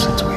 since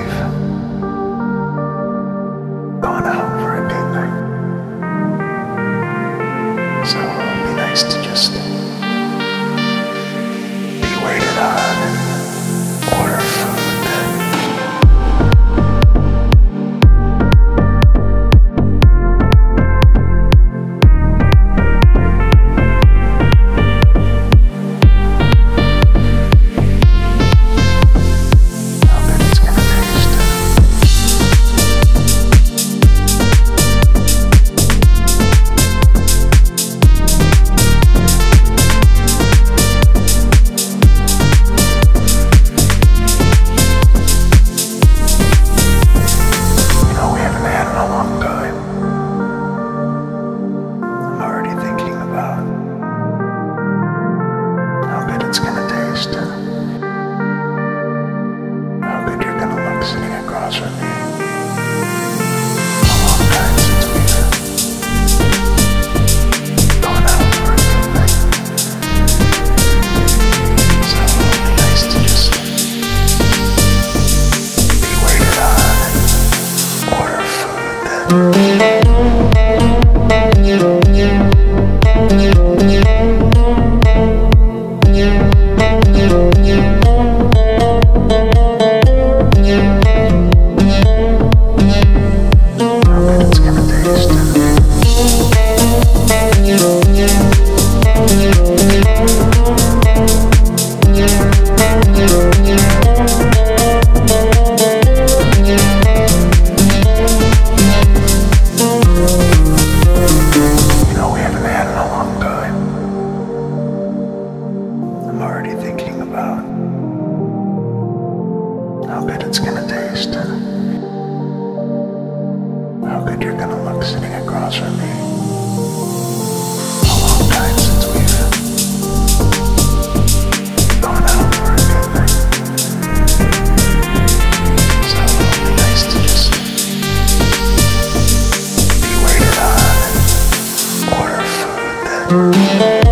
sitting across from me. A long time since we've out for. So it'd be nice to just be on order food.